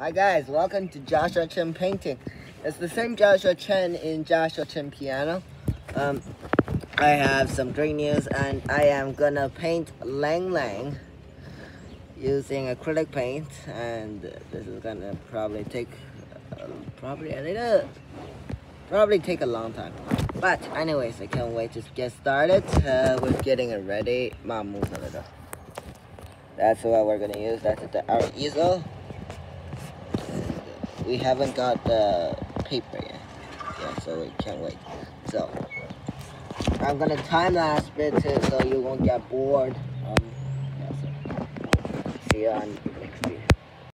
Hi guys, welcome to Joshua Chen Painting. It's the same Joshua Chen in Joshua Chen Piano. Um, I have some great news and I am gonna paint Lang Lang using acrylic paint and this is gonna probably take uh, probably a little probably take a long time. But anyways I can't wait to get started. Uh, with getting it ready. Mom move a little. That's what we're gonna use. That's our easel we haven't got the paper yet. Yeah so we can't wait. So I'm gonna time lapse bit too so you won't get bored. Um, yeah, so see you on